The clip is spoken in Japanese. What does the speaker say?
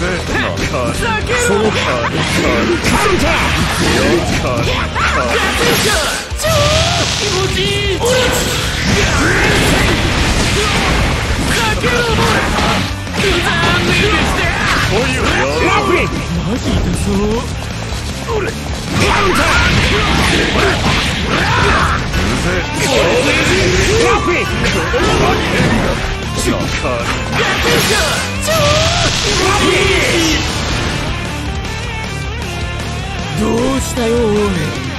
ぜ中ふざけそのろカウンター4カー超気持ちいいふざけろふざんできてこういうやラッピンマジ痛そうカウンターラッピンどうしたよオーメン